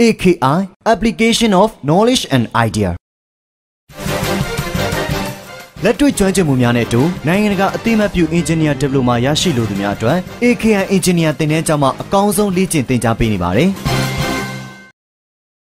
AKI Application of Knowledge and Idea လက်တွေ့ကျွမ်းကျင်မှုများနဲ့အတူနိုင်ငံတကာအသိအမှတ်ပြု Engineer Diploma ရရှိလိုသူများအတွက် AKI Engineer သင်တန်းကျောင်းမှာအကောင်းဆုံးလေ့ကျင့်သင်ကြားပေးနေပါတယ်။